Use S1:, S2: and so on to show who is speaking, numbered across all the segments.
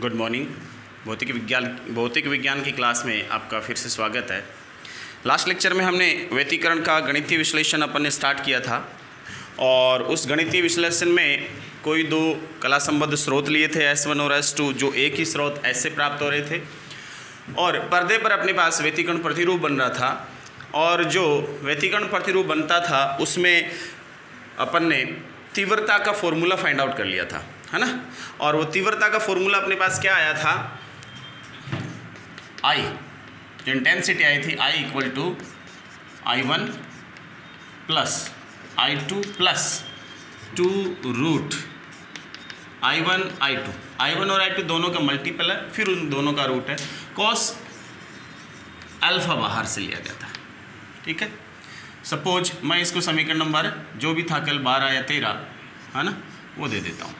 S1: Good morning भौतिक विज्ञान भौतिक विज्ञान की क्लास में आपका फिर से स्वागत है। लास्ट लेक्चर में हमने व्यतीकरण का गणितीय विश्लेषण अपन ने स्टार्ट किया था। और उस गणितीय विश्लेषण में कोई दो कला संबद्ध स्रोत लिए थे एस वन और एस टू जो एक ही स्रोत ऐसे प्राप्त हो रहे थे। और पर्दे पर अपने पास व्यतीकरण प्रतिरूप बन रहा था। और जो व्यतीकरण प्रतिरूप बनता था, उसमें अपन ने तीव्रता का फॉर्मूला फाइंड आउट कर लिया था। है ना? और वो तीव्रता का फॉर्मूला अपने पास क्या आया था? आई जो इंटेंसिटी आई थी I equal to I one plus I two plus two root I one I two I one और आई टू दोनों का मल्टीपल है, फिर उन दोनों का रूट है। कॉस अल्फ़ा बाहर से लिया गया था। ठीक है? सपोज़ मैं इसको समीकरण नंबर जो भी था, कल बारह या तेरह, है ना? वो दे देता हूँ।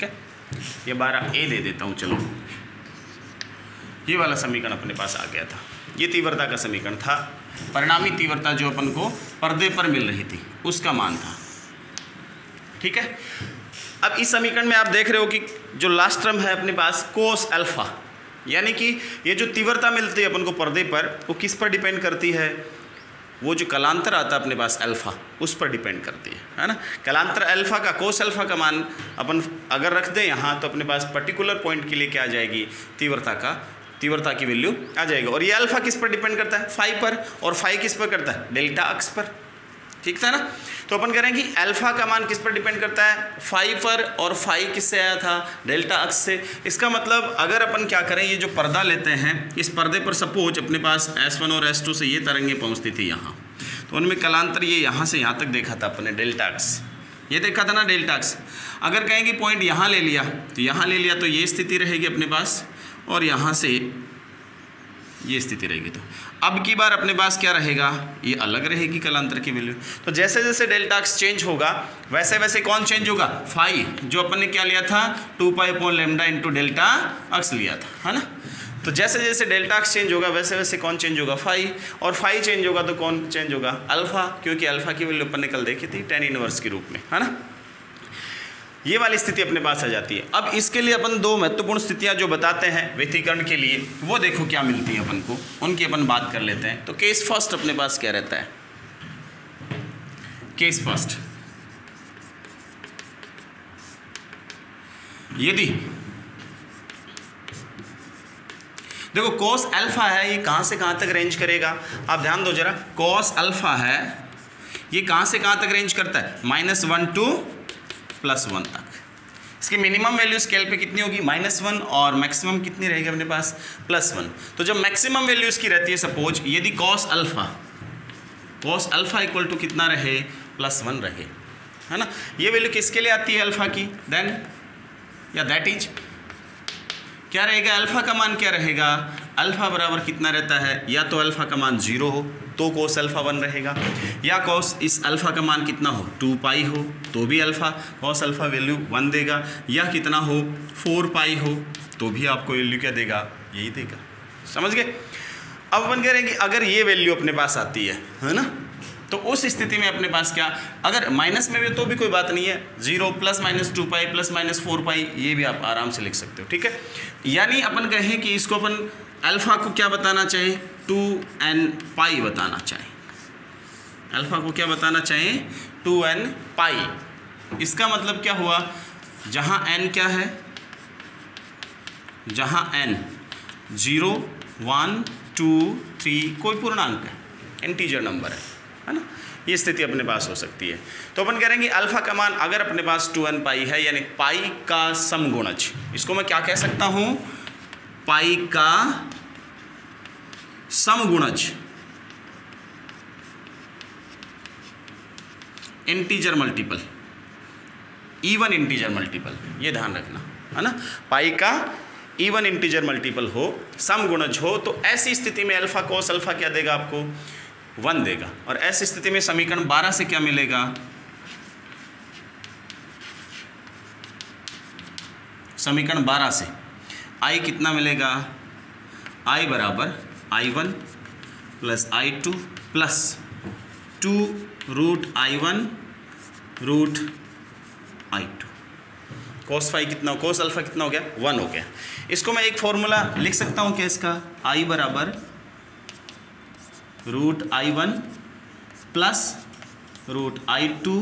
S1: ठीक है? ये बारह ए दे देता हूँ, चलो। ये वाला समीकरण अपने पास आ गया था। ये तीव्रता का समीकरण था। परिणामी तीव्रता जो अपन को पर्दे पर मिल रही थी, उसका मान था। ठीक है? अब इस समीकरण में आप देख रहे हो कि जो लास्ट टर्म है अपने पास कोस अल्फ़ा यानी कि ये जो तीव्रता मिलती है अपन को पर्दे पर, वो किस पर डिपेंड करती है? वो जो कलांतर आता है अपने पास अल्फ़ा, उस पर डिपेंड करती है है ना? कलांतर अल्फ़ा का कोस अल्फ़ा का मान अपन अगर रख दें यहाँ तो अपने पास पर्टिकुलर पॉइंट के लिए क्या आ जाएगी? तीव्रता का, तीव्रता की वैल्यू आ जाएगी। और ये अल्फ़ा किस पर डिपेंड करता है? फाइव पर। और फाइव किस पर करता है? डेल्टा अक्स पर। ठीक था ना? तो अपन करें कि अल्फ़ा का मान किस पर डिपेंड करता है? फाइव पर, और फाइव किससे आया था? डेल्टा अक्स से। इसका मतलब अगर अपन क्या करें, ये जो पर्दा लेते हैं, इस पर्दे पर सपोज़ अपने पास एस वन और एस टू से ये तरंगे पहुँचती थी यहाँ। तो उनमें कलांतर ये यहाँ से यहाँ तक देखा था अपने डेल्टा अक्स ये देखा था ना डेल्टा अक्स अगर कहेंगे पॉइंट यहाँ ले लिया तो यहाँ ले लिया तो ये स्थिति रहेगी अपने पास, और यहाँ से ये स्थिति रहेगी तो। अब की बार अपने पास क्या रहेगा? ये अलग रहेगी कलांतर की वैल्यू तो जैसे जैसे डेल्टा एक्स चेंज होगा, वैसे वैसे कौन चेंज होगा? फाइव जो अपन ने क्या लिया था? Two pi upon lambda into delta X लिया था, है ना? तो जैसे जैसे डेल्टा एक्स चेंज होगा, वैसे वैसे कौन चेंज होगा? फाइव और फाइव चेंज होगा तो कौन चेंज होगा? अल्फ़ा क्योंकि अल्फ़ा की वैल्यू अपन ने कल देखी थी टेन इनवर्स के रूप में, है ना? ये वाली स्थिति अपने पास आ जाती है। अब इसके लिए अपन दो महत्वपूर्ण स्थितियाँ जो बताते हैं व्यतीकरण के लिए, वो देखो क्या मिलती है अपन को। उनकी अपन बात कर लेते हैं। तो केस फ़र्स्ट अपने पास क्या रहता है? केस फ़र्स्ट यदि देखो कॉस अल्फ़ा है, ये कहाँ से कहाँ तक रेंज करेगा? आप ध्यान दो जरा। कॉस अल्फ़ा है, ये कहाँ से कहाँ तक रेंज करता है? Minus one to plus one तक। इसकी मिनिमम वैल्यू स्केल पे कितनी होगी? माइनस वन और मैक्सिमम कितनी रहेगी अपने पास? प्लस वन तो जब मैक्सिमम वैल्यू इसकी रहती है सपोज़ यदि cos alpha cos alpha equal to कितना रहे? प्लस वन रहे। है ना? ये वैल्यू किसके लिए आती है अल्फ़ा की? देन या दैट इज़ क्या रहेगा? अल्फ़ा का मान क्या रहेगा? अल्फ़ा बराबर कितना रहता है? या तो अल्फ़ा का मान ज़ीरो हो तो कोस अल्फ़ा वन रहेगा। या कॉस इस अल्फ़ा का मान कितना हो? टू पाई हो तो भी alpha. Cos alpha value one देगा। या कितना हो? फोर पाई हो तो भी आपको वैल्यू क्या देगा? यही देगा। समझ गए? अब अपन कह रहे हैं कि अगर ये वैल्यू अपने पास आती है है ना? तो उस स्थिति में अपने पास क्या? अगर माइनस में भी तो भी कोई बात नहीं है। Zero plus minus two pi plus minus four pi ये भी आप आराम से लिख सकते हो, ठीक है? यानी अपन कहें कि इसको अपन अल्फ़ा को क्या बताना चाहें? टू एन पाई बताना चाहें। अल्फ़ा को क्या बताना चाहें? Two N pi. इसका मतलब क्या हुआ? जहाँ एन क्या है? जहाँ N zero, one, two, three, कोई पूर्णांक है। इंटीजर नंबर है है ना? ये स्थिति अपने पास हो सकती है। तो अपन कह रहे हैं कि अल्फ़ा का मान अगर अपने पास टू एन पाई है, यानी पाई का समगुणज, इसको मैं क्या कह सकता हूँ? पाई का समगुणज। Integer multiple even integer multiple ये ध्यान रखना, है ना? पाई का इवन इंटीजर मल्टीपल हो, समगुणज हो तो ऐसी स्थिति में अल्फ़ा कोस अल्फ़ा क्या देगा आपको? वन देगा। और ऐसी स्थिति में समीकरण बारह से क्या मिलेगा? समीकरण बारह से। आई कितना मिलेगा? आई बराबर I one plus I two plus two root I one root I two cos five कितना हो? कोस अल्फ़ा कितना हो गया? वन हो गया। इसको मैं एक फॉर्मूला लिख सकता हूँ क्या इसका? आई बराबर root I one plus root I two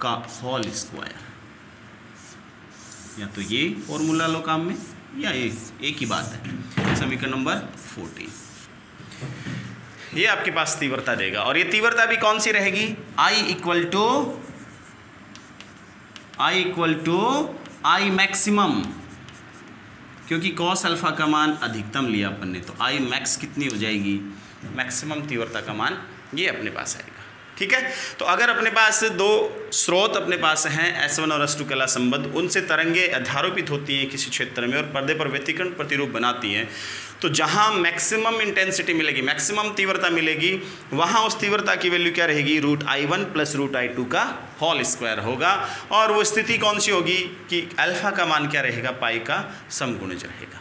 S1: का होल स्क्वायर या तो ये फॉर्मूला लो काम में या एक एक ही बात है। समीकरण नंबर फोर्टीन ये आपके पास तीव्रता देगा। और ये तीव्रता भी कौन सी रहेगी? I equal to I equal to I maximum क्योंकि कॉस अल्फ़ा का मान अधिकतम लिया अपन ने तो आई मैक्स कितनी हो जाएगी? मैक्सिमम तीव्रता का मान ये अपने पास आएगा। ठीक है? तो अगर अपने पास दो स्रोत अपने पास हैं एस वन और एस टू कला संबंध उनसे तरंगे अध्यारोपित होती हैं किसी क्षेत्र में और पर्दे पर व्यतिकरण प्रतिरूप बनाती हैं तो जहाँ मैक्सिमम इंटेंसिटी मिलेगी मैक्सिमम तीव्रता मिलेगी, वहाँ उस तीव्रता की वैल्यू क्या रहेगी? Root I one plus root I two का होल स्क्वायर होगा और वो स्थिति कौन सी होगी कि अल्फ़ा का मान क्या रहेगा? पाई का समगुणज रहेगा।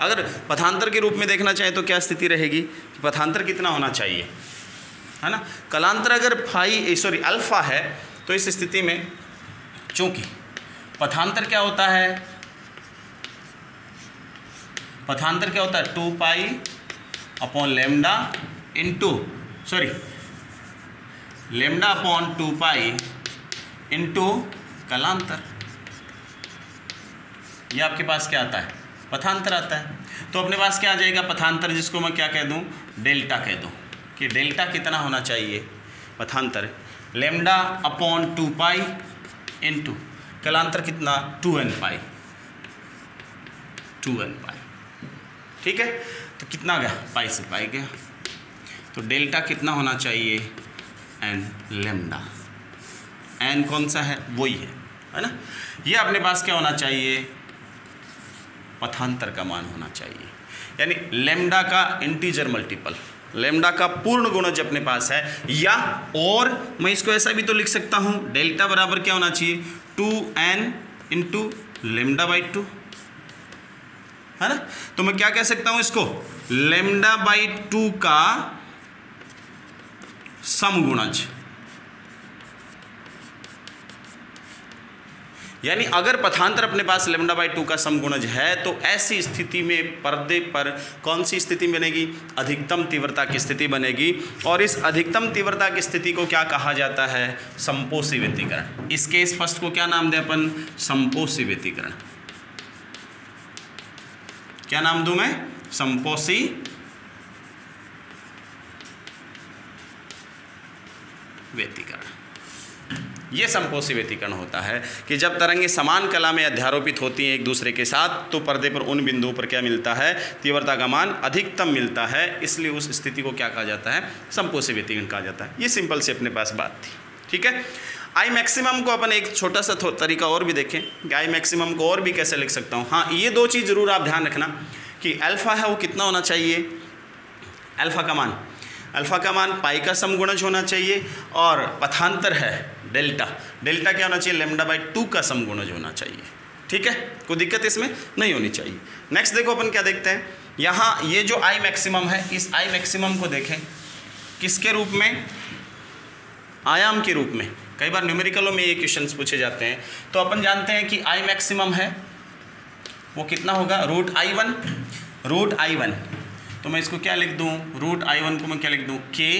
S1: अगर पथांतर के रूप में देखना चाहें तो क्या स्थिति रहेगी? कि पथांतर कितना होना चाहिए? है ना? कलांतर अगर फाई सॉरी अल्फ़ा है तो इस स्थिति में चूँकि पथांतर क्या होता है? पथांतर क्या होता है? Two pi upon lambda into sorry lambda upon two pi into कलांतर। ये आपके पास क्या आता है? पथांतर आता है। तो अपने पास क्या आ जाएगा? पथांतर, जिसको मैं क्या कह दूँ? डेल्टा कह दूँ। कि डेल्टा कितना होना चाहिए? पथांतर। Lambda upon two pi into कलांतर कितना? Two N pi. Two N pi. ठीक है? तो कितना गया? पाई से पाई गया। तो डेल्टा कितना होना चाहिए? N lambda. एन कौन सा है? वही है। है ना? ये अपने पास क्या होना चाहिए? पथांतर का मान होना चाहिए। यानी लेमडा का इंटीजर मल्टीपल लेमडा का पूर्ण गुणज अपने पास है। या, और, मैं इसको ऐसा भी तो लिख सकता हूँ, डेल्टा बराबर क्या होना चाहिए? Two N into lambda by two. है ना? तो मैं क्या कह सकता हूँ इसको? लेमडा बाई टू का समगुणज। यानी अगर पथांतर अपने पास लेमडा बाई टू का समगुणज है तो ऐसी स्थिति में पर्दे पर कौन सी स्थिति बनेगी? अधिकतम तीव्रता की स्थिति बनेगी। और इस अधिकतम तीव्रता की स्थिति को क्या कहा जाता है? संपोषी व्यतीकरण। इसके इस फ़र्स्ट को क्या नाम दें अपन? संपोषी व्यतीकरण। क्या नाम दूँ मैं? संपोषी व्यतीकरण ये संपोषी व्यतीकरण होता है कि जब तरंगे समान कला में अध्यारोपित होती हैं एक दूसरे के साथ तो पर्दे पर उन बिंदुओं पर क्या मिलता है? तीव्रता का मान अधिकतम मिलता है, इसलिए उस स्थिति को क्या कहा जाता है? संपोषी व्यतीकरण कहा जाता है। ये सिंपल से अपने पास बात थी। ठीक है? आई मैक्सिमम को अपन एक छोटा सा तरीका और भी देखें कि आई मैक्सिमम को और भी कैसे लिख सकता हूँ। हाँ ये दो चीज़ ज़रूर आप ध्यान रखना कि अल्फ़ा है वो कितना होना चाहिए? अल्फ़ा का मान। अल्फ़ा का मान पाई का समगुणज होना चाहिए और पथांतर है डेल्टा। डेल्टा क्या होना चाहिए? लेमडा बाई टू का समगुणज होना चाहिए। ठीक है? कोई दिक्कत इसमें नहीं होनी चाहिए। नेक्स्ट देखो अपन क्या देखते हैं। यहाँ ये जो आई मैक्सिमम है, इस आई मैक्सिमम को देखें। किसके रूप में? आयाम के रूप में। कई बार न्यूमेरिकलों में ये क्वेश्चन पूछे जाते हैं। तो अपन जानते हैं कि आई मैक्सिमम है, वो कितना होगा? Root I one root I one तो मैं इसको क्या लिख दूँ? रूट आई वन को मैं क्या लिख दूँ? के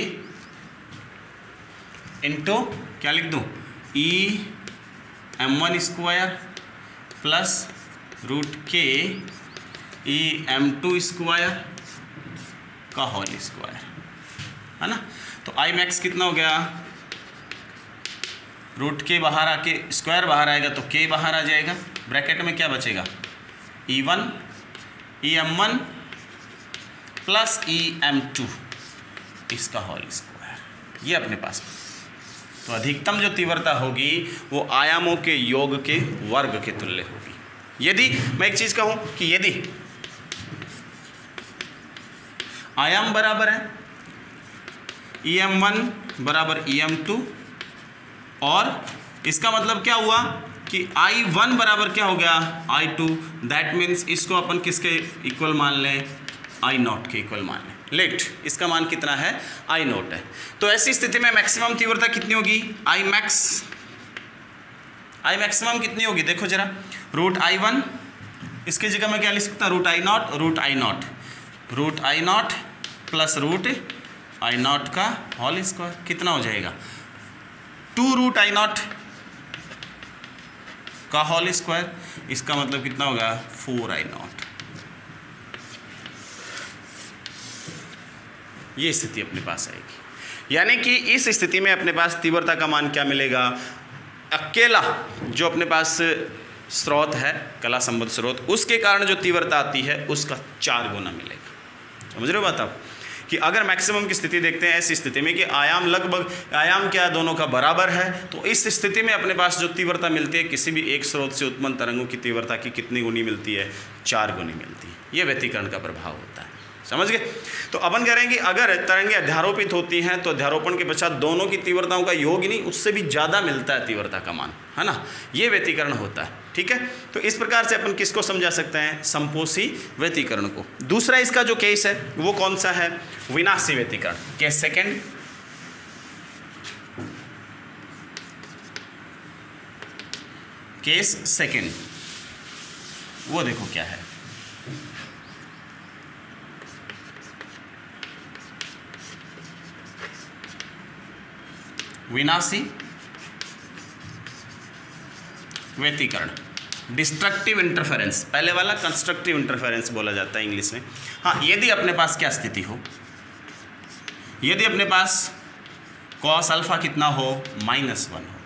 S1: इंटू क्या लिख दूँ? E M one square plus root के ई एम टू स्क्वायर का होल स्क्वायर है ना? तो आई मैक्स कितना हो गया? रूट के बाहर आके स्क्वायर बाहर आएगा तो के बाहर आ जाएगा। ब्रैकेट में क्या बचेगा? E one E M one plus E M two इसका होल स्क्वायर, ये अपने पास। तो अधिकतम जो तीव्रता होगी, वो आयामों के योग के वर्ग के तुल्य होगी। यदि, मैं एक चीज़ कहूँ कि यदि आयाम बराबर है, ई एम वन बराबर ई एम टू, और इसका मतलब क्या हुआ कि आई वन बराबर क्या हो गया? आई टू। दैट मीन्स इसको अपन किसके इक्वल मान लें? आई नॉट के इक्वल मान लें लेट इसका मान कितना है? आई नॉट है। तो ऐसी स्थिति में मैक्सिमम तीव्रता कितनी होगी? आई मैक्स आई मैक्सिमम कितनी होगी? देखो जरा। रूट आई वन इसकी जगह मैं क्या लिख सकता हूँ? Root I naught root I naught root I naught plus root I naught का होल स्क्वायर कितना हो जाएगा? टू रूट आई नॉट का होल स्क्वायर इसका मतलब कितना होगा? फोर आई नॉट ये स्थिति अपने पास आएगी। यानी कि इस स्थिति में अपने पास तीव्रता का मान क्या मिलेगा? अकेला जो अपने पास स्रोत है, कला संबद्ध स्रोत, उसके कारण जो तीव्रता आती है, उसका चार गुना मिलेगा। समझ रहे हो बात आप? कि अगर मैक्सिमम की स्थिति देखते हैं, ऐसी स्थिति में कि आयाम लगभग, आयाम क्या दोनों का बराबर है तो इस स्थिति में अपने पास जो तीव्रता मिलती है, किसी भी एक स्रोत से उत्पन्न तरंगों की तीव्रता की कितनी गुनी मिलती है? चार गुनी मिलती है। ये व्यतीकरण का प्रभाव होता है। समझ गए? तो अपन कह रहे हैं कि अगर तरंगे अध्यारोपित होती हैं तो अध्यारोपण के पश्चात दोनों की तीव्रताओं का योग नहीं, उससे भी ज़्यादा मिलता है तीव्रता का मान, है ना? ये व्यतीकरण होता है, ठीक है? तो इस प्रकार से अपन किसको समझा सकते हैं? संपोषी व्यतीकरण को। दूसरा इसका जो केस है, वो कौन सा है? विनाशी व्यतीकरण। केस सेकेंड केस सेकेंड वो देखो क्या है। विनाशी, व्यतीकरण डिस्ट्रक्टिव इंटरफेरेंस पहले वाला कंस्ट्रक्टिव इंटरफेरेंस बोला जाता है इंग्लिश में। हाँ यदि अपने पास क्या स्थिति हो, यदि अपने पास कॉस अल्फ़ा कितना हो माइनस वन हो,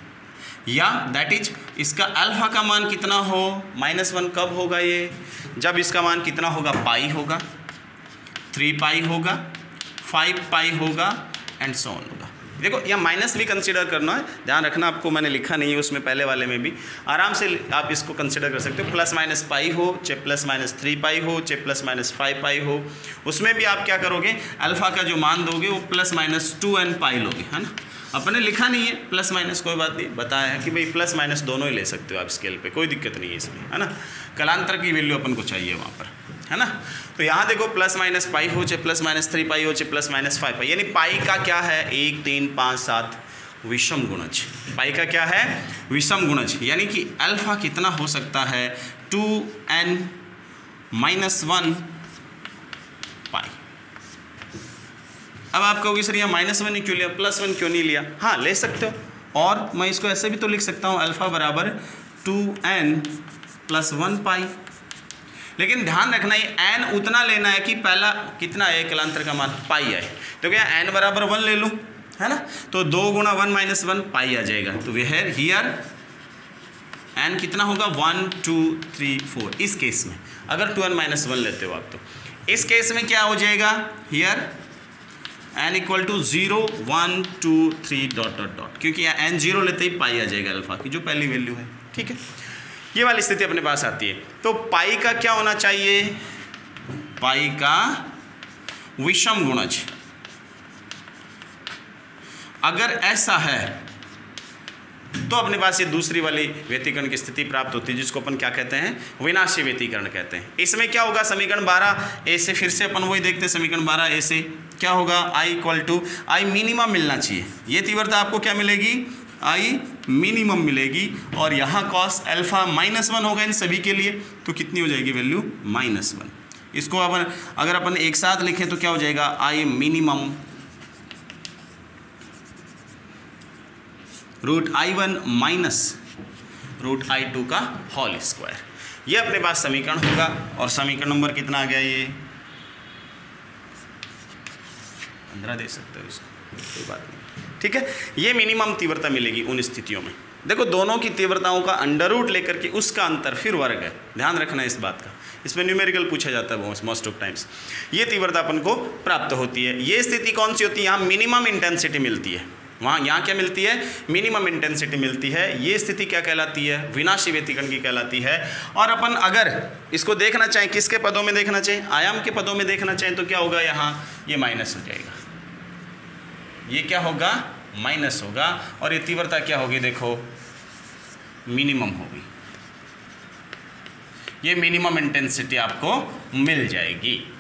S1: या दैट इज़ इसका अल्फ़ा का मान कितना हो माइनस वन कब होगा ये? जब इसका मान कितना होगा पाई होगा थ्री पाई होगा फाइव पाई होगा एंड सोन देखो, यह माइनस भी कंसिडर करना है। ध्यान रखना, आपको मैंने लिखा नहीं है उसमें पहले वाले में भी। आराम से आप इसको कंसिडर कर सकते हो। प्लस माइनस पाई हो, चाहे प्लस माइनस थ्री पाई हो, चाहे प्लस माइनस फाइव पाई हो। उसमें भी आप क्या करोगे? अल्फ़ा का जो मान दोगे, वो plus minus two N pi लोगे, है ना? अपने लिखा नहीं है प्लस माइनस कोई बात नहीं। बताया है कि भाई प्लस माइनस दोनों ही ले सकते हो आप स्केल पे। कोई दिक्कत नहीं है इसमें, है ना? कलांतर की वैल्यू अपन को चाहिए वहाँ पर। है ना? तो यहाँ देखो प्लस माइनस पाई हो चाहे प्लस माइनस थ्री पाई हो चाहे प्लस माइनस फाइव पाई यानी पाई का क्या है? एक, तीन, पाँच, सात, विषम गुणज। पाई का क्या है? विषम गुणज। यानी कि अल्फ़ा कितना हो सकता है? Two N minus one pi अब आप कहोगे, सर, यहाँ माइनस वन ही क्यों लिया? प्लस वन क्यों नहीं लिया? हाँ ले सकते हो। और मैं इसको ऐसे भी तो लिख सकता हूँ अल्फ़ा बराबर two N plus one pi लेकिन ध्यान रखना ये एन उतना लेना है कि पहला कितना है? कलांतर का मान पाई आए तो क्या एन बराबर वन ले लूँ? है ना? तो दो गुणा वन माइनस वन पाई आ जाएगा। तो वेयर हियर एन कितना होगा? One, two, three, four. इस केस में। अगर टू एन माइनस वन लेते हो आप तो। इस केस में क्या हो जाएगा? Here N equal to zero one, two, three dot dot dot क्योंकि एन ज़ीरो लेते ही पाई आ जाएगा अल्फ़ा की, जो पहली वैल्यू है। ठीक है? ये वाली स्थिति अपने पास आती है। तो पाई का क्या होना चाहिए? पाई का विषम गुणज। अगर ऐसा है तो अपने पास ये दूसरी वाली व्यतीकरण की स्थिति प्राप्त होती है, जिसको अपन क्या कहते हैं? विनाशी व्यतीकरण कहते हैं। इसमें क्या होगा? समीकरण 12 ए से फिर से अपन वही देखते हैं, समीकरण 12 ए से। क्या होगा? I equal to I minimum मिलना चाहिए। ये तीव्रता आपको क्या मिलेगी? आई मिनिमम मिलेगी। और यहाँ कॉस अल्फ़ा माइनस वन होगा इन सभी के लिए तो कितनी हो जाएगी वैल्यू माइनस वन इसको अपन, अगर अपन एक साथ लिखें तो क्या हो जाएगा? I minimum root I one minus root I two का होल स्क्वायर ये अपने पास समीकरण होगा, और समीकरण नंबर कितना आ गया ये? पंद्रह दे सकते हो इसको, कोई बात नहीं। ठीक है? ये मिनिमम तीव्रता मिलेगी उन स्थितियों में। देखो, दोनों की तीव्रताओं का अंडर रूट लेकर के उसका अंतर फिर वर्ग है। ध्यान रखना इस बात का। इसमें न्यूमेरिकल पूछा जाता है मोस्ट ऑफ़ टाइम्स ये तीव्रता अपन को प्राप्त होती है। ये स्थिति कौन सी होती है? यहाँ मिनिमम इंटेंसिटी मिलती है। वहाँ, यहाँ क्या मिलती है? मिनिमम इंटेंसिटी मिलती है। ये स्थिति क्या कहलाती है? विनाशी व्यतीकरण की कहलाती है। और अपन अगर इसको देखना चाहें, किसके पदों में देखना चाहें? आयाम के पदों में देखना चाहें तो क्या होगा यहाँ? ये माइनस हो जाएगा। ये क्या होगा? माइनस होगा और ये तीव्रता क्या होगी देखो? मिनिमम होगी। ये मिनिमम इंटेंसिटी आपको मिल जाएगी।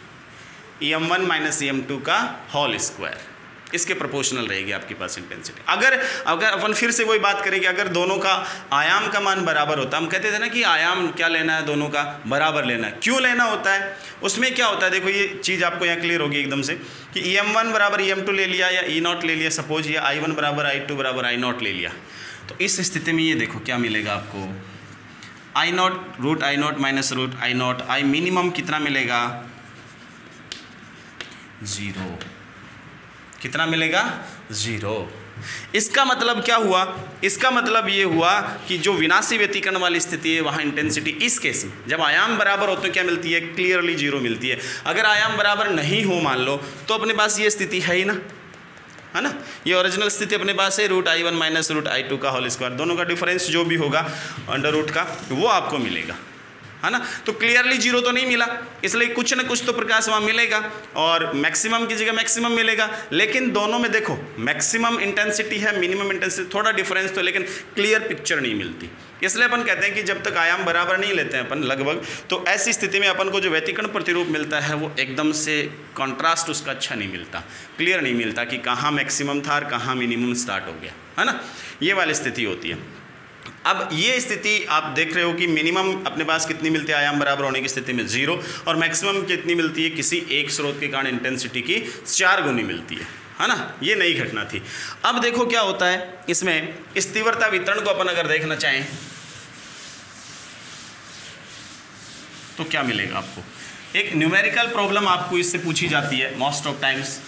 S1: E M one minus E M two का होल स्क्वायर। इसके प्रोपोर्शनल रहेगी आपके पास इंटेंसिटी अगर अगर अपन फिर से वही बात करें कि अगर दोनों का आयाम का मान बराबर होता, हम कहते थे ना कि आयाम क्या लेना है दोनों का? बराबर लेना है। क्यों लेना होता है? उसमें क्या होता है? देखो ये चीज़ आपको यहाँ क्लियर होगी एकदम से कि ई एम वन बराबर ई एम टू ले लिया या ई नॉट ले लिया। सपोज़ या आई वन बराबर आई टू बराबर आई नॉट ले लिया। तो इस स्थिति में ये देखो क्या मिलेगा आपको। I naught root I naught minus root I naught I minimum कितना मिलेगा? ज़ीरो कितना मिलेगा? ज़ीरो। इसका मतलब क्या हुआ? इसका मतलब ये हुआ कि जो विनाशी व्यतीकरण वाली स्थिति है, वहाँ इंटेंसिटी इस केस में, जब आयाम बराबर होते हैं, क्या मिलती है? क्लियरली ज़ीरो मिलती है। अगर आयाम बराबर नहीं हो, मान लो तो अपने पास ये स्थिति है ही ना? है ना? ये ओरिजिनल स्थिति अपने पास है root I one minus root I two का होल स्क्वायर दोनों का डिफरेंस जो भी होगा अंडर रूट का, वो आपको मिलेगा। है ना? तो क्लियरली ज़ीरो तो नहीं मिला। इसलिए कुछ ना कुछ तो प्रकाश वहाँ मिलेगा और मैक्सिमम की जगह मैक्सिमम मिलेगा। लेकिन दोनों में देखो मैक्सिमम इंटेंसिटी है मिनिमम इंटेंसिटी थोड़ा डिफरेंस तो लेकिन क्लियर पिक्चर नहीं मिलती। इसलिए अपन कहते हैं कि जब तक आयाम बराबर नहीं लेते हैं अपन लगभग तो ऐसी स्थिति में अपन को जो व्यतिकरण प्रतिरूप मिलता है, वो एकदम से कॉन्ट्रास्ट उसका अच्छा नहीं मिलता। क्लियर नहीं मिलता कि कहाँ मैक्सिमम था और कहाँ मिनिमम स्टार्ट हो गया। है ना? ये वाली स्थिति होती है। अब ये स्थिति आप देख रहे हो कि मिनिमम अपने पास कितनी मिलती है? आयाम बराबर होने की स्थिति में ज़ीरो और मैक्सिमम कितनी मिलती है? किसी एक स्रोत के कारण इंटेंसिटी की चार गुनी मिलती है। है ना? ये नई घटना थी। अब देखो क्या होता है। इसमें इस तीव्रता वितरण को अपन अगर देखना चाहें तो क्या मिलेगा आपको? एक न्यूमेरिकल प्रॉब्लम आपको इससे पूछी जाती है मोस्ट ऑफ़ टाइम्स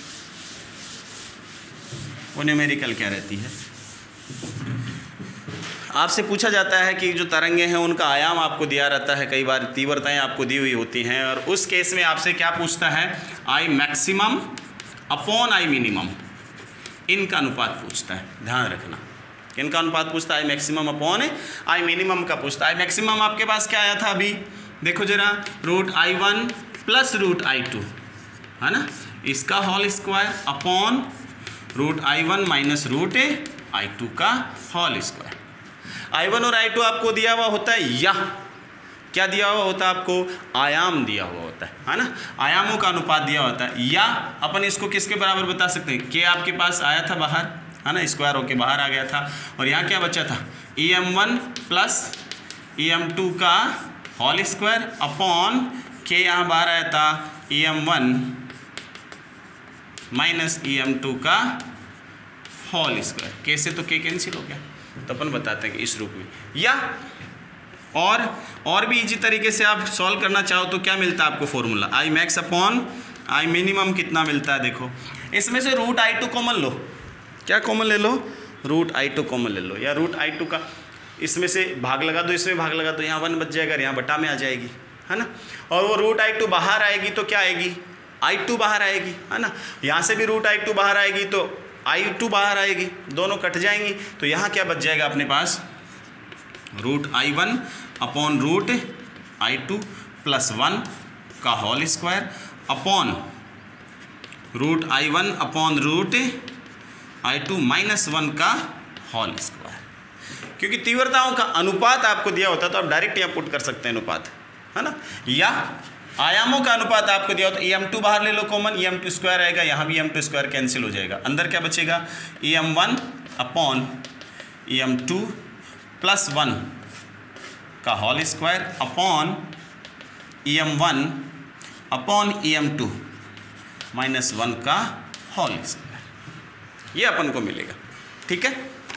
S1: वो न्यूमेरिकल क्या रहती है? आपसे पूछा जाता है कि जो तरंगे हैं, उनका आयाम आपको दिया रहता है, कई बार तीव्रताएँ आपको दी हुई होती हैं, और उस केस में आपसे क्या पूछता है? I maximum upon I minimum इनका अनुपात पूछता है, ध्यान रखना। इनका अनुपात पूछता है I maximum upon I minimum का पूछता है। आई मैक्सिमम आपके पास क्या आया था अभी? देखो जरा root I one plus root I two है ना? इसका whole square upon root I one minus root I two का होल स्क्वायर आई वन और आई टू आपको दिया हुआ होता है या। क्या दिया हुआ होता है आपको? आयाम दिया हुआ होता है है ना? आयामों का अनुपात दिया होता है। या, अपन इसको किसके बराबर बता सकते हैं? के आपके पास आया था बाहर, है ना? स्क्वायर होके बाहर आ गया था। और यहाँ क्या बचा था? E M one plus E M two का होल स्क्वायर अपॉन के यहाँ बाहर आया था। E M one minus E M two का होल स्क्वायर के से तो के कैंसिल हो गया। तो अपन बताते हैं कि इस रूप में। या और और भी इजी तरीके से आप सॉल्व करना चाहो तो क्या मिलता है आपको formula I max upon I minimum कितना मिलता है देखो। इसमें से रूट आई टू कॉमन लो। क्या कॉमन ले लो? रूट आई टू कॉमन ले लो। या रूट आई टू का इसमें से भाग लगा दो, इसमें भाग लगा दो। यहाँ वन बच जाएगा यहाँ बटा में आ जाएगी, है ना? और वो रूट आई टू बाहर आएगी तो क्या आएगी? आई टू बाहर आएगी, है ना? यहाँ से भी रूट आई टू बाहर आएगी तो आई टू बाहर आएगी, दोनों कट जाएँगी तो यहाँ क्या बच जाएगा अपने पास? Root I one upon root I two plus one का whole square upon root I one upon root I two minus one का होल स्क्वायर क्योंकि तीव्रताओं का अनुपात आपको दिया होता है तो आप डायरेक्ट यहाँ पुट कर सकते हैं अनुपात, है ना? या आयामों का अनुपात आपको दिया होता है ई एम टू बाहर ले लो common E M two square आएगा यहाँ भी एम टू स्क्वायर कैंसिल हो जाएगा। अंदर क्या बचेगा? E M one upon E M two plus one का whole square upon E M one upon E M two minus one का होल स्क्वायर ये अपन को मिलेगा। ठीक है?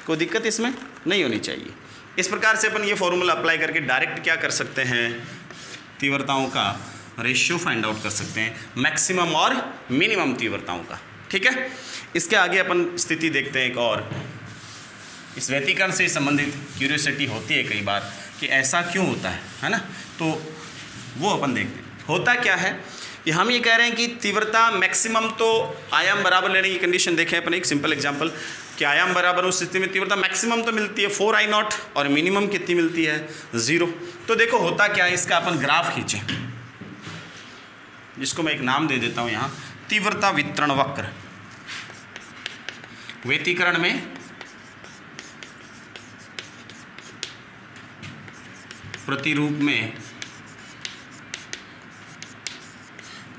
S1: कोई दिक्कत इसमें नहीं होनी चाहिए। इस प्रकार से अपन ये फॉर्मूला अप्लाई करके डायरेक्ट क्या कर सकते हैं? तीव्रताओं का रेशियो फाइंड आउट कर सकते हैं। मैक्सिमम और मिनिमम तीव्रताओं का। ठीक है? इसके आगे अपन स्थिति देखते हैं एक और। इस व्यतीकरण से संबंधित क्यूरियोसिटी होती है कई बार कि ऐसा क्यों होता है है ना? तो वो अपन देखते हैं। होता क्या है? कि हम ये कह रहे हैं कि तीव्रता मैक्सिमम तो आयाम बराबर लेने की कंडीशन देखें अपन एक सिंपल एग्जांपल कि आयाम बराबर उस स्थिति में तीव्रता मैक्सिमम तो मिलती है फोर आई नॉट और मिनिमम कितनी मिलती है? ज़ीरो तो देखो होता क्या है? इसका अपन ग्राफ खींचें। जिसको मैं एक नाम दे देता हूँ यहाँ, तीव्रता वितरण वक्र। व्यतीकरण में प्रतिरूप में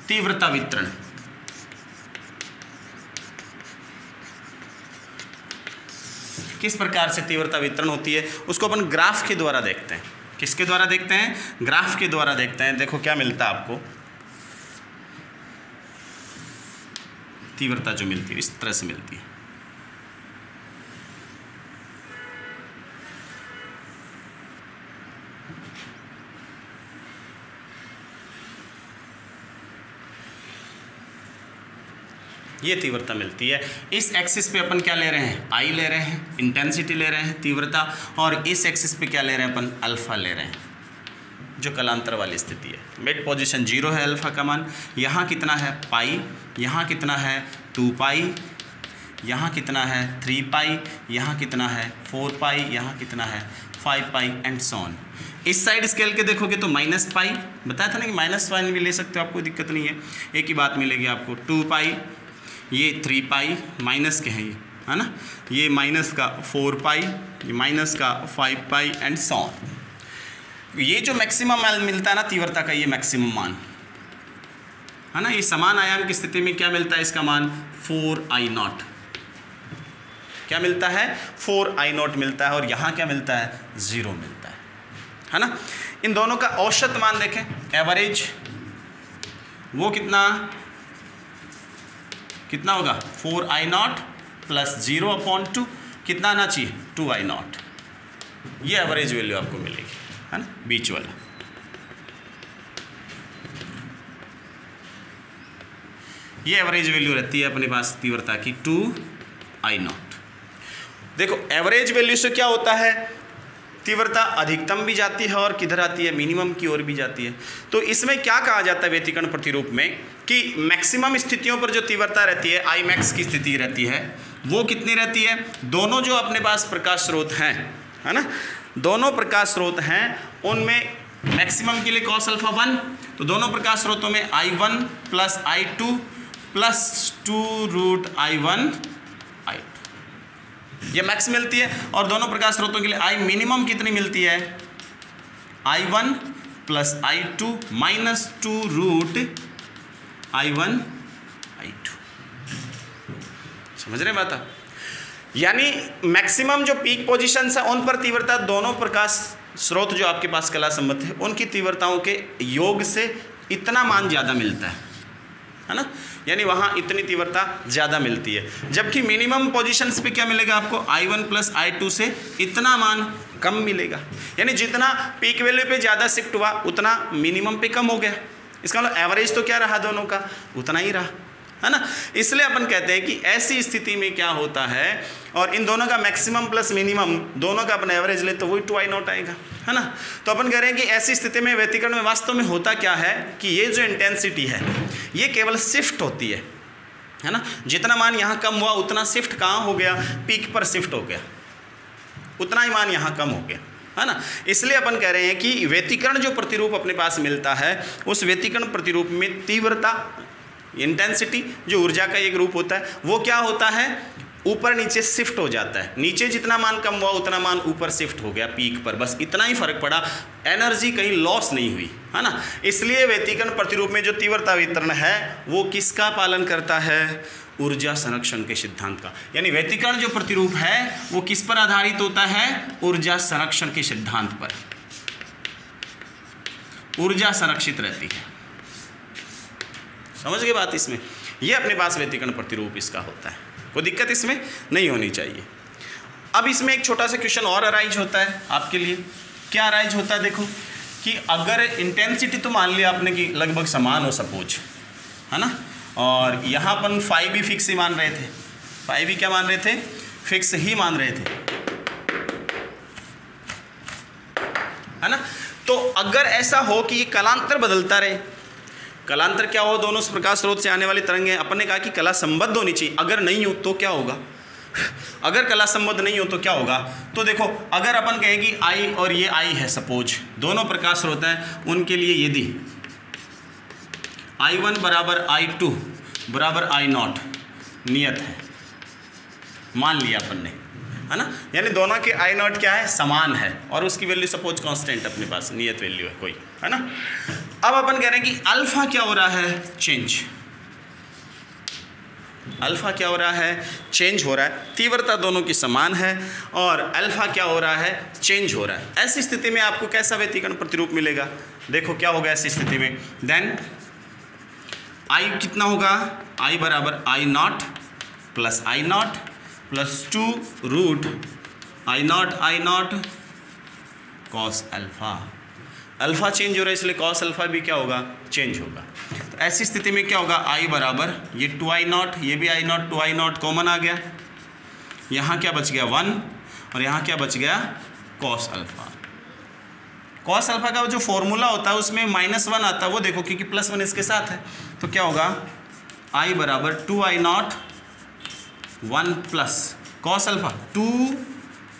S1: तीव्रता वितरण। किस प्रकार से तीव्रता वितरण होती है? उसको अपन ग्राफ के द्वारा देखते हैं। किसके द्वारा देखते हैं? ग्राफ के द्वारा देखते हैं। देखो क्या मिलता है आपको। तीव्रता जो मिलती है, इस तरह से मिलती है। ये तीव्रता मिलती है। इस एक्सिस पे अपन क्या ले रहे हैं? आई ले रहे हैं इंटेंसिटी ले रहे हैं तीव्रता, और इस एक्सिस पे क्या ले रहे हैं अपन? अल्फ़ा ले रहे हैं। जो कलांतर वाली स्थिति है। मिड पोजीशन ज़ीरो है अल्फ़ा का मान। यहाँ कितना है? पाई यहाँ कितना है? टू पाई यहाँ कितना है? थ्री पाई यहाँ कितना है? फोर पाई यहाँ कितना है? फाइव पाई एंड सॉन इस साइड स्केल के देखोगे तो माइनस पाई बताया था ना कि माइनस पाई भी ले सकते हो, आपको दिक्कत नहीं है। एक ही बात मिलेगी आपको। टू पाई ये थ्री पाई माइनस के हैं ये। है ना? ये माइनस का फोर पाई ये माइनस का फाइव पाई एंड सॉन ये जो मैक्सिमम मान मिलता है ना, तीव्रता का ये मैक्सिमम मान। है ना, ये समान आयाम की स्थिति में क्या मिलता है इसका मान? Four I naught. क्या मिलता है? फोर आई नॉट मिलता है और यहाँ क्या मिलता है? ज़ीरो मिलता है। है ना? इन दोनों का औसत मान देखें। एवरेज वो कितना? कितना होगा? Four I naught plus zero upon two. कितना आना चाहिए? Two I naught. ये एवरेज वैल्यू आपको मिलेगी। है ना? बीच वाला। ये एवरेज वैल्यू रहती है अपने पास तीव्रता की। टू आई नॉट देखो एवरेज वैल्यू से क्या होता है? तीव्रता अधिकतम भी जाती है और किधर आती है? मिनिमम की ओर भी जाती है। तो इसमें क्या कहा जाता है व्यतिकरण प्रतिरूप में? कि मैक्सिमम स्थितियों पर जो तीव्रता रहती है आई मैक्स की स्थिति रहती है, वो कितनी रहती है? दोनों जो अपने पास प्रकाश स्रोत हैं, है ना? दोनों प्रकाश स्रोत हैं, उनमें मैक्सिमम के लिए कॉस अल्फ़ा वन तो दोनों प्रकाश स्रोतों में I one plus I two plus two root I one I two ये मैक्स मिलती है, और दोनों प्रकाश स्रोतों के लिए आई मिनिमम कितनी मिलती है? I one plus I two minus two root I one I two समझ रहे बात यानी मैक्सिमम जो पीक पोजिशन है, उन पर तीव्रता, दोनों प्रकाश स्रोत जो आपके पास कला संबद्ध है, उनकी तीव्रताओं के योग से इतना मान ज़्यादा मिलता है। है ना? यानी वहाँ इतनी तीव्रता ज़्यादा मिलती है। जबकि मिनिमम पोजिशंस पे क्या मिलेगा आपको? I one plus I two से इतना मान कम मिलेगा। यानी जितना पीक वैल्यू पे ज़्यादा शिफ्ट हुआ, उतना मिनिमम पे कम हो गया। इसका मतलब एवरेज तो क्या रहा दोनों का? उतना ही रहा। है ना? इसलिए अपन कहते हैं कि ऐसी स्थिति में क्या होता है, और इन दोनों का मैक्सिमम प्लस मिनिमम दोनों का अपन एवरेज ले तो वही टू आई नॉट आएगा, है ना? तो अपन कह रहे हैं कि ऐसी स्थिति में, व्यतिकरण में वास्तव में होता क्या है कि ये जो इंटेंसिटी है, ये केवल शिफ्ट होती है है ना? जितना मान यहाँ कम हुआ, उतना शिफ्ट कहाँ हो गया? पीक पर शिफ्ट हो गया। उतना ही मान यहाँ कम हो गया, है ना? इसलिए अपन कह रहे हैं कि व्यतिकरण जो प्रतिरूप अपने पास मिलता है, उस व्यतिकरण प्रतिरूप में तीव्रता इंटेंसिटी जो ऊर्जा का एक रूप होता है, वो क्या होता है? ऊपर नीचे शिफ्ट हो जाता है। नीचे जितना मान कम हुआ, उतना मान ऊपर शिफ्ट हो गया पीक पर। बस इतना ही फ़र्क पड़ा। एनर्जी कहीं लॉस नहीं हुई, है ना? इसलिए व्यतिकरण प्रतिरूप में जो तीव्रता वितरण है, वो किसका पालन करता है? ऊर्जा संरक्षण के सिद्धांत का। यानी व्यतिकरण जो प्रतिरूप है, वो किस पर आधारित होता है? ऊर्जा संरक्षण के सिद्धांत पर। ऊर्जा संरक्षित रहती है। समझ गए बात इसमें? यह अपने पास व्यतिकरण प्रतिरूप इसका होता है। कोई दिक्कत इसमें नहीं होनी चाहिए। अब इसमें एक छोटा सा क्वेश्चन और अराइज होता है आपके लिए। क्या अराइज होता है देखो, कि अगर इंटेंसिटी तो मान लिया आपने कि लगभग समान हो सपोज़ है ना? और यहाँ अपन फाइव भी फिक्स ही मान रहे थे। फाइव भी क्या मान रहे थे? फिक्स ही मान रहे थे। है ना? तो अगर ऐसा हो कि ये कलांतर बदलता रहे कलांतर क्या हो दोनों प्रकाश स्रोत से आने वाली तरंगें। अपन ने कहा कि कला संबद्ध होनी चाहिए। अगर नहीं हो तो क्या होगा? अगर कला संबद्ध नहीं हो तो क्या होगा? तो देखो, अगर अपन कहें कि आई और ये आई है, सपोज़, दोनों प्रकाश स्रोत हैं, उनके लिए यदि आई वन बराबर आई टू बराबर आई नॉट, नियत है। मान लिया अपन ने, है ना? यानी दोनों के आई नॉट क्या है? समान है। और उसकी वैल्यू सपोज़ कांस्टेंट अपने पास, नियत वैल्यू है, कोई। है ना? अब अपन कह रहे हैं कि अल्फ़ा क्या हो रहा है? चेंज। अल्फ़ा क्या हो रहा है? चेंज हो रहा है। तीव्रता दोनों की समान है और अल्फ़ा क्या हो रहा है? चेंज हो रहा है। ऐसी स्थिति में आपको कैसा व्यतीकरण प्रतिरूप मिलेगा? देखो क्या होगा ऐसी स्थिति में। देन आई कितना होगा? आई बराबर I naught plus I naught plus two root I naught I naught cos alpha. Alpha change हो रहा है, इसलिए कॉस अल्फ़ा भी क्या होगा? चेंज होगा। तो ऐसी स्थिति में क्या होगा? आई बराबर, ये टू आई नॉट ये भी I naught two I naught common आ गया। यहाँ क्या बच गया? वन और यहाँ क्या बच गया? Cos alpha. कॉस अल्फ़ा का जो फॉर्मूला होता है, उसमें माइनस वन आता है, वो देखो, क्योंकि प्लस वन इसके साथ है तो क्या होगा? आई बराबर two I naught one plus cos alpha. Two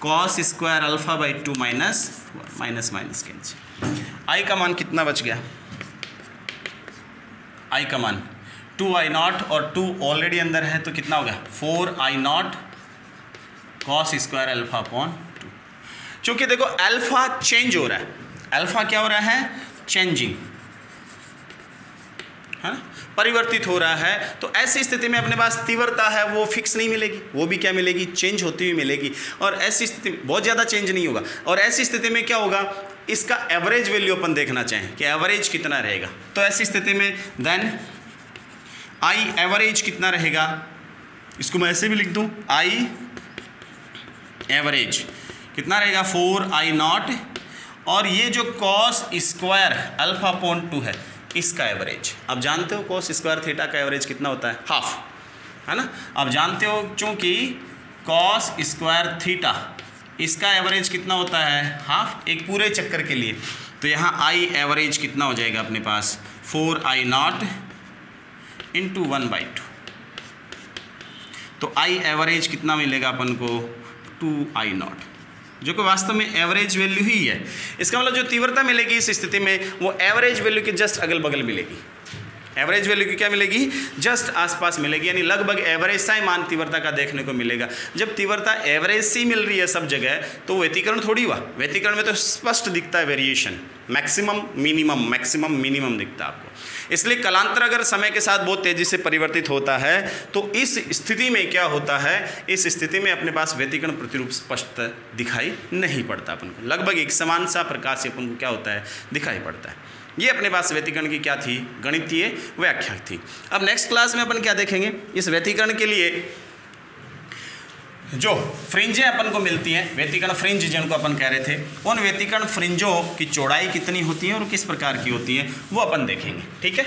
S1: cos square alpha by two minus minus minus cancel I का मान कितना बच गया? आई का मान टू आई नॉट और टू ऑलरेडी अंदर है तो कितना हो गया? Four I naught cos square alpha upon two चूँकि देखो अल्फ़ा चेंज हो रहा है। अल्फ़ा क्या हो रहा है? चेंजिंग है परिवर्तित हो रहा है। तो ऐसी स्थिति में अपने पास तीव्रता है, वो फिक्स नहीं मिलेगी। वो भी क्या मिलेगी? चेंज होती हुई मिलेगी। और ऐसी स्थिति बहुत ज़्यादा चेंज नहीं होगा। और ऐसी स्थिति में क्या होगा? इसका एवरेज वैल्यू अपन देखना चाहें कि एवरेज कितना रहेगा। तो ऐसी स्थिति में देन आई एवरेज कितना रहेगा? इसको मैं ऐसे भी लिख दूँ। आई एवरेज कितना रहेगा? फोर आई नॉट और ये जो cos square alpha point two है, इसका एवरेज आप जानते हो कॉस स्क्वायर थीटा का एवरेज कितना होता है? हाफ़ है ना? आप जानते हो चूँकि कॉस स्क्वायर थीटा इसका एवरेज कितना होता है? हाफ़ एक पूरे चक्कर के लिए। तो यहाँ आई एवरेज कितना हो जाएगा अपने पास? Four I naught into one by two तो आई एवरेज कितना मिलेगा अपन को? टू आई नॉट जो कि वास्तव में एवरेज वैल्यू ही है। इसका मतलब जो तीव्रता मिलेगी इस स्थिति में, वो एवरेज वैल्यू के जस्ट अगल बगल मिलेगी। एवरेज वैल्यू की क्या मिलेगी? जस्ट आसपास मिलेगी, यानी लगभग एवरेज सा ही मान तीव्रता का देखने को मिलेगा। जब तीव्रता एवरेज सी मिल रही है सब जगह तो व्यतीकरण थोड़ी हुआ। व्यतीकरण में तो स्पष्ट दिखता है variation maximum minimum maximum minimum दिखता है आपको। इसलिए कलांतर अगर समय के साथ बहुत तेज़ी से परिवर्तित होता है तो इस स्थिति में क्या होता है? इस स्थिति में अपने पास व्यतीकरण प्रतिरूप स्पष्ट दिखाई नहीं पड़ता अपन को। लगभग एक समान सा प्रकाश अपन को क्या होता है? दिखाई पड़ता है। ये अपने पास व्यतीकरण की क्या थी? गणितीय व्याख्या थी। अब नेक्स्ट क्लास में अपन क्या देखेंगे? इस व्यतीकरण के लिए जो फ्रिंजें अपन को मिलती हैं, व्यतीकरण फ्रिंज जिनको अपन कह रहे थे, उन व्यतीकरण फ्रिंजों की चौड़ाई कितनी होती है और किस प्रकार की होती है, वो अपन देखेंगे, ठीक है?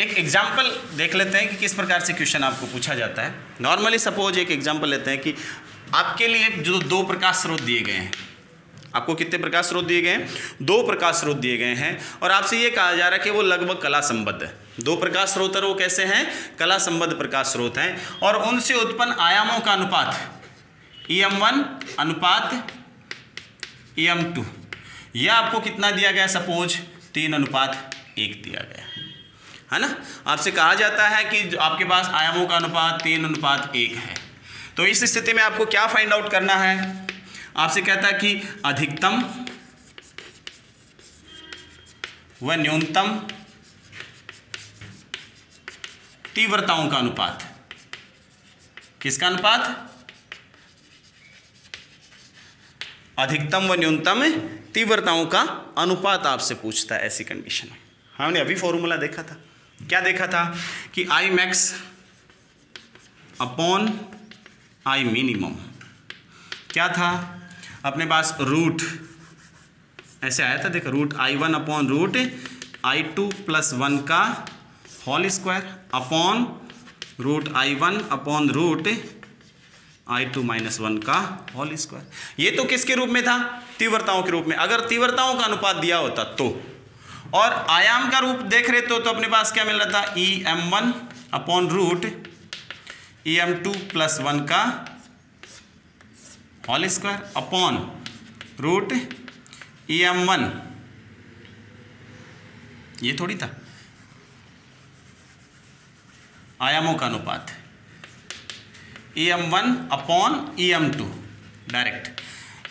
S1: एक एग्ज़ाम्पल देख लेते हैं कि किस प्रकार से क्वेश्चन आपको पूछा जाता है। नॉर्मली सपोज़ एक एग्ज़ाम्पल लेते हैं कि आपके लिए जो दो प्रकाश स्रोत दिए गए हैं आपको कितने प्रकाश स्रोत दिए गए हैं? दो प्रकाश स्रोत दिए गए हैं और आपसे ये कहा जा रहा है कि वो लगभग कला संबद्ध है। दो प्रकाश स्रोत वो कैसे हैं? कला संबद्ध प्रकाश स्रोत हैं और उनसे उत्पन्न आयामों का अनुपात ई एम वन अनुपात ई एम टू यह आपको कितना दिया गया? सपोज़ तीन अनुपात, एक दिया गया। है ना? आपसे कहा जाता है कि आपके पास आयामों का अनुपात, तीन अनुपात, एक है। तो इस स्थिति में आपको क्या फाइंड आउट करना है? आपसे कहता है कि अधिकतम व न्यूनतम तीव्रताओं का अनुपात किसका अनुपात? अधिकतम व न्यूनतम तीव्रताओं का अनुपात आपसे पूछता है ऐसी कंडीशन में। हमने अभी फॉर्मूला देखा था। क्या देखा था? कि I max upon I minimum क्या था? अपने पास रूट ऐसे आया था देखो root I one upon root I two plus one का whole square upon root I one upon root I two minus one का होल स्क्वायर ये तो किसके रूप में था? तीव्रताओं के रूप में। अगर तीव्रताओं का अनुपात दिया होता तो। और आयाम का रूप देख रहे तो, तो अपने पास क्या मिल रहा था? E M one upon root E M two plus one का whole square upon root E M one ये थोड़ी था। आयामों का अनुपात। E M one upon E M two direct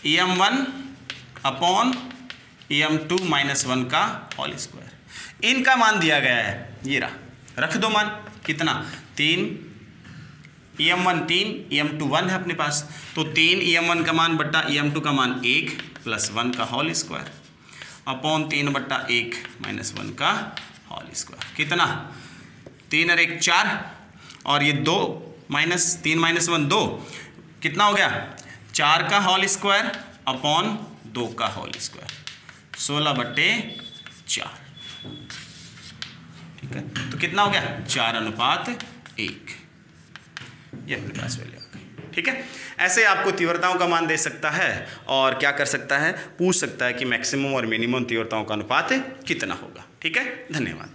S1: E M one upon E M two minus one का whole square इनका मान दिया गया है। ये रहा। रख दो मान। कितना? तीन ई एम वन तीन ई एम टू वन है अपने पास। तो तीन ई एम वन का मान बट्टा ई एम टू का मान एक प्लस वन का होल स्क्वायर अपॉन तीन बट्टा एक माइनस वन का होल स्क्वायर कितना? तीन और एक चार, और ये दो माइनस तीन माइनस वन दो। कितना हो गया? चार का होल स्क्वायर अपॉन दो का होल स्क्वायर सोलह बट्टे चार। ठीक है? तो कितना हो गया? चार अनुपात एक। ये आपके पास वैल्यू आ गई ठीक है? ऐसे आपको तीव्रताओं का मान दे सकता है और क्या कर सकता है? पूछ सकता है कि मैक्सिमम और मिनिमम तीव्रताओं का अनुपात कितना होगा। ठीक है? धन्यवाद।